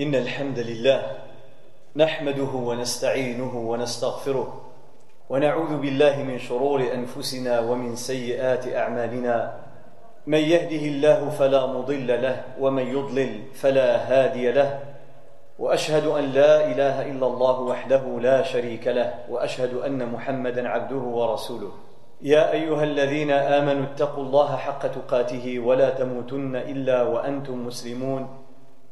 إن الحمد لله نحمده ونستعينه ونستغفره ونعوذ بالله من شرور أنفسنا ومن سيئات أعمالنا. من يهده الله فلا مضل له ومن يضلل فلا هادي له. وأشهد أن لا إله إلا الله وحده لا شريك له وأشهد أن محمدا عبده ورسوله. يا أيها الذين آمنوا اتقوا الله حق تقاته ولا تموتن إلا وأنتم مسلمون.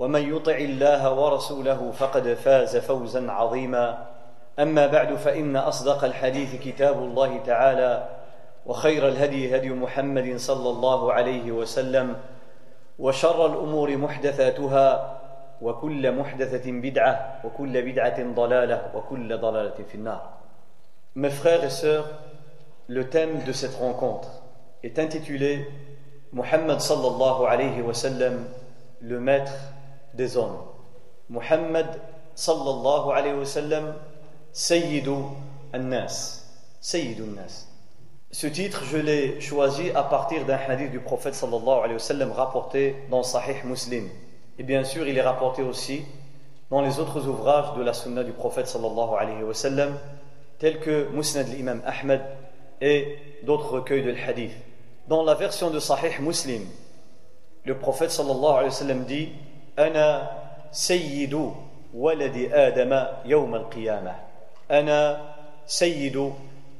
ومن يطع الله ورسوله فقد فاز فوزا عظيما. أما بعد فإن أصدق الحديث كتاب الله تعالى وخير الهدي هدي محمد صلى الله عليه وسلم وشر الأمور محدثاتها وكل محدثة بدعة وكل بدعة ضلالة وكل ضلالة في النار. Mes frères et sœurs, le thème de cette rencontre est intitulé Muhammad sallallahu alayhi wa sallam, le maître des hommes. Muhammad sallallahu alayhi wa sallam, Sayyidu an-Nas. Sayyidu nas Ce titre, je l'ai choisi à partir d'un hadith du prophète sallallahu alayhi wa sallam rapporté dans Sahih Muslim. Et bien sûr, il est rapporté aussi dans les autres ouvrages de la sunna du prophète sallallahu alayhi wa sallam tels que Musnad l'imam Ahmed et d'autres recueils de hadith. Dans la version de Sahih Muslim, le prophète sallallahu alayhi wa sallam dit Ana sayyidu waladi adama yawm al-qiyamah. Ana sayyidu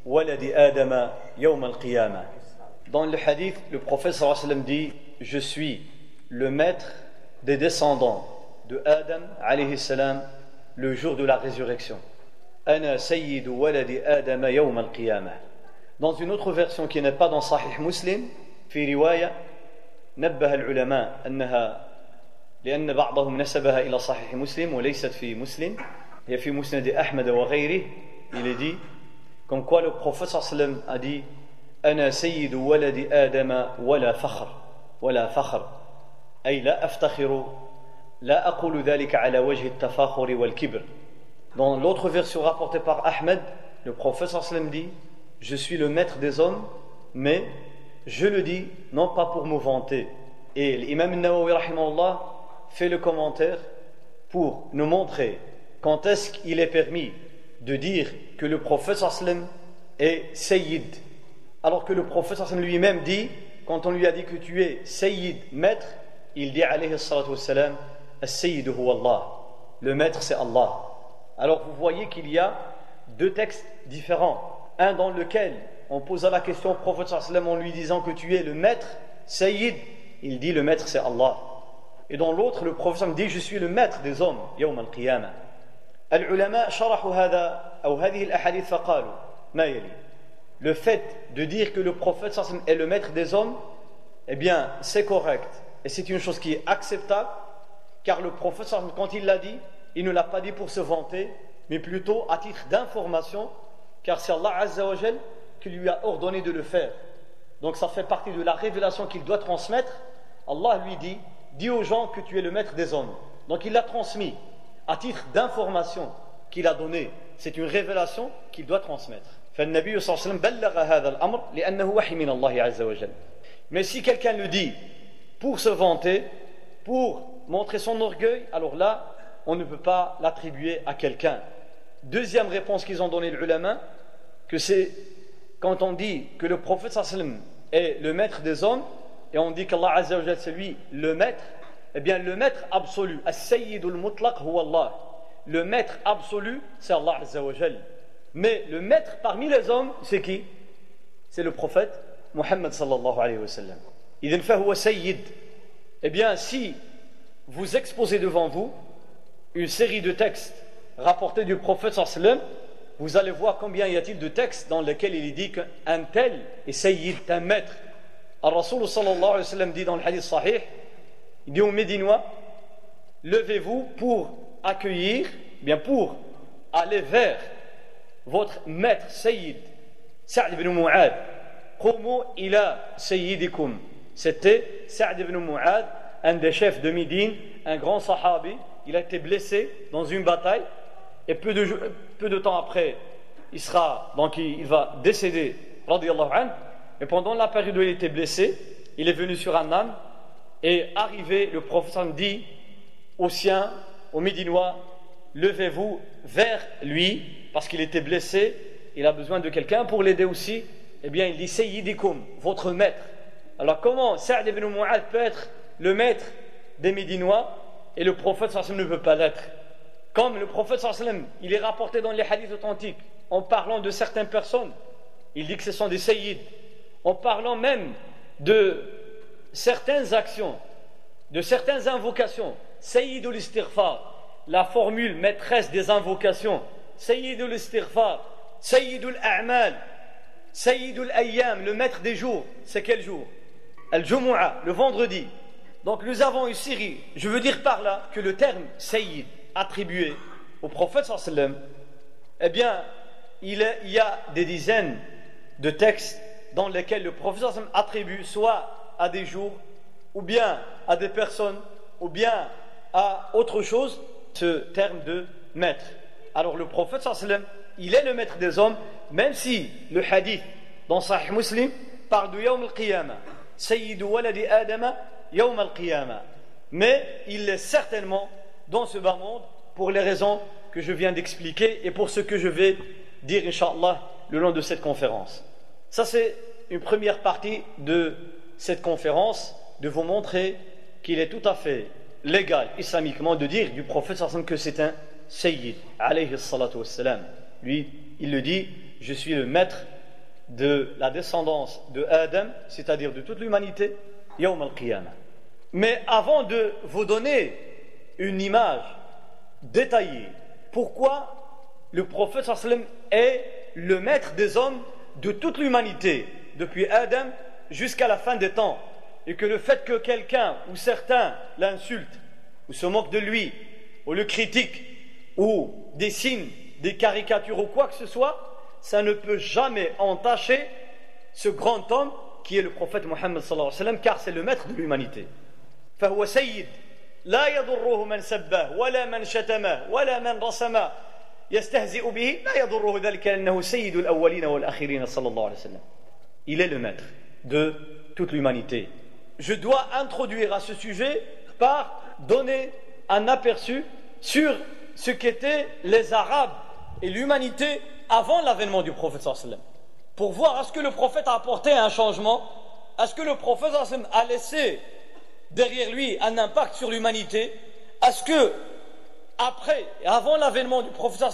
waladi adama yawm al-qiyamah. Dans le hadith, le prophète sallallahu alayhi wa sallam dit Je suis le maître des descendants de Adam alayhi salam le jour de la résurrection. Ana sayyidu waladi Adam yawm al-qiyamah. Dans une autre version qui n'est pas dans Sahih Muslim, في رواية نبه العلماء أنها لأن بعضهم نسبها إلى صحيح مسلم وليست في مسلم هي في مسند أحمد وغيره il dit comme quoi le prophète sallam a dit أنا سيد ولد آدم ولا فخر ولا فخر أي لا أفتخر لا أقول ذلك على وجه التفاخر والكبر Dans l'autre version rapportée par Ahmed, le prophète sallam dit Je suis le maître des hommes, mais je le dis non pas pour me vanter. Et l'imam Nawawi fait le commentaire pour nous montrer quand est-ce qu'il est permis de dire que le prophète sallam est Sayyid. Alors que le prophète sallam lui-même dit, quand on lui a dit que tu es Sayyid, maître, il dit alayhi salatu wassalam, As-Sayyid Allah. Le maître c'est Allah. Alors vous voyez qu'il y a deux textes différents. Un dans lequel on posa la question au prophète sallam en lui disant que tu es le maître, Sayyid. Il dit le maître c'est Allah. Et dans l'autre, le prophète dit je suis le maître des hommes, يوم القيامة. العلماء شرحوا هذا أو هذه الأحاديث فقالوا ما يلي Le fait de dire que le prophète sallam est le maître des hommes, eh bien c'est correct. Et c'est une chose qui est acceptable, car le prophète sallam quand il l'a dit, il ne l'a pas dit pour se vanter, mais plutôt à titre d'information, car c'est Allah Azzawajal qui lui a ordonné de le faire. Donc ça fait partie de la révélation qu'il doit transmettre. Allah lui dit, dis aux gens que tu es le maître des hommes. Donc il l'a transmis à titre d'information qu'il a donnée. C'est une révélation qu'il doit transmettre. Mais si quelqu'un le dit pour se vanter, pour montrer son orgueil, alors là, on ne peut pas l'attribuer à quelqu'un. Deuxième réponse qu'ils ont donnée que c'est quand on dit que le prophète est le maître des hommes, et on dit qu'Allah Azzawajal c'est lui le maître, eh bien le maître absolu, As-Sayyidul Mutlaq Allah. Le maître absolu, c'est Allah Mais le maître parmi les hommes, c'est qui? C'est le prophète Muhammad sallallahu alayhi wa sallam. Idin fahuwa Sayyid. Eh bien si vous exposez devant vous une série de textes rapportés du prophète sallallahu vous allez voir combien y a-t-il de textes dans lesquels il dit qu'un tel est un maître, Al-Rasul sallallahu alayhi wa sallam dit dans le hadith sahih, il dit aux Médinois, levez-vous pour accueillir, bien pour aller vers votre maître, Sayyid, Sa'd ibn Mu'ad. Qumu ila Sayyidikum. C'était Sa'd ibn Mu'ad, un des chefs de Médine, un grand sahabi. Il a été blessé dans une bataille et peu de, peu de temps après, il sera, donc il, va décéder, anhu. Et pendant la période où il était blessé, il est venu sur un âne et arrivé, le professeur dit aux siens, aux Médinois, levez-vous vers lui parce qu'il était blessé, il a besoin de quelqu'un pour l'aider aussi. Eh bien, il dit Sayyidikum, votre maître. Alors, comment Sa'd ibn Mu'ad peut être le maître des Médinois et le prophète sallam ne peut pas l'être? Comme le prophète sallam, il est rapporté dans les hadiths authentiques en parlant de certaines personnes, il dit que ce sont des sayyids, en parlant même de certaines actions, de certaines invocations. Sayyidul istighfar, la formule maîtresse des invocations. Sayyidul istighfar, Sayyidul a'mal, Sayyidul ayyam, le maître des jours. C'est quel jour? Al-Jumu'ah, le vendredi. Donc nous avons ici, je veux dire par là que le terme Sayyid attribué au prophète sallam, eh bien, il y a des dizaines de textes dans lesquels le prophète attribue soit à des jours, ou bien à des personnes, ou bien à autre chose, ce terme de maître. Alors le prophète il est le maître des hommes, même si le hadith dans Sahih Muslim parle de Yawm al-Qiyamah, Sayyidu waladi Adama Yawm al-Qiyamah. Mais il est certainement dans ce bas monde pour les raisons que je viens d'expliquer et pour ce que je vais dire, Inch'Allah, le long de cette conférence. Ça, c'est une première partie de cette conférence, de vous montrer qu'il est tout à fait légal, islamiquement, de dire du prophète que c'est un Sayyid, alayhi. Lui, il le dit, je suis le maître de la descendance de Adam, c'est-à-dire de toute l'humanité, yawm al-qiyamah. Mais avant de vous donner une image détaillée, pourquoi le prophète est le maître des hommes de toute l'humanité, depuis Adam jusqu'à la fin des temps, et que le fait que quelqu'un ou certains l'insultent, ou se moquent de lui, ou le critiquent, ou dessinent des caricatures ou quoi que ce soit, ça ne peut jamais entacher ce grand homme qui est le prophète Mohammed car c'est le maître de l'humanité. يستهزئ به لا يضره ذلك لأنه سيد الأولين والآخرين صلى الله عليه وسلم Il est le maître de toute l'humanité. Je dois introduire à ce sujet par donner un aperçu sur ce qu'étaient les Arabes et l'humanité avant l'avènement du prophète sallam. Pour voir est-ce que le prophète a apporté un changement, est-ce que le prophète sallam a laissé derrière lui un impact sur l'humanité, est-ce que après et avant l'avènement du prophète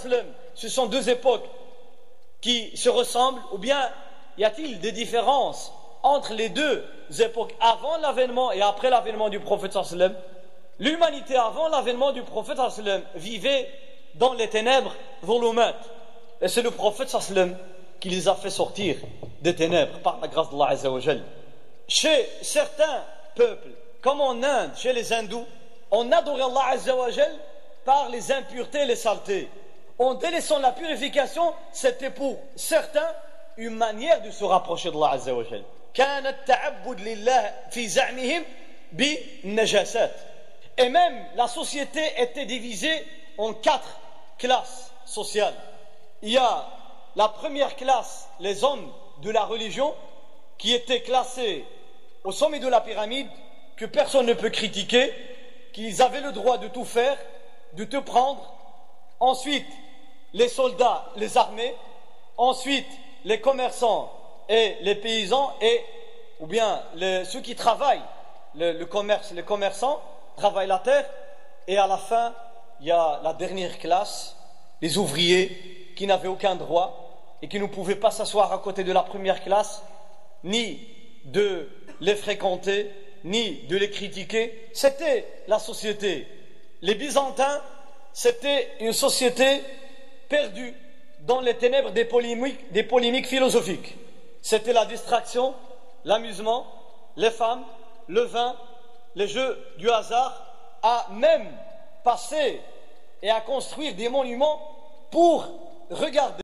ce sont deux époques qui se ressemblent ou bien y a-t-il des différences entre les deux époques avant l'avènement et après l'avènement du prophète L'humanité avant l'avènement du prophète vivait dans les ténèbres volumates et c'est le prophète qui les a fait sortir des ténèbres par la grâce d'Allah Azzawajal. Chez certains peuples, comme en Inde, chez les hindous, on adorait Allah Azzawajal par les impuretés et les saletés. En délaissant la purification, c'était pour certains une manière de se rapprocher d'Allah Azza wa Et même la société était divisée en quatre classes sociales. Il y a la première classe, les hommes de la religion, qui étaient classés au sommet de la pyramide, que personne ne peut critiquer, qu'ils avaient le droit de tout faire, de te prendre, ensuite les soldats, les armées, ensuite les commerçants et les paysans, et ou bien ceux qui travaillent le, commerce, les commerçants travaillent la terre, et à la fin, il y a la dernière classe, les ouvriers qui n'avaient aucun droit et qui ne pouvaient pas s'asseoir à côté de la première classe, ni de les fréquenter, ni de les critiquer. C'était la société les Byzantins, c'était une société perdue dans les ténèbres des polémiques, philosophiques. C'était la distraction, l'amusement, les femmes, le vin, les jeux du hasard, à même passer et à construire des monuments pour regarder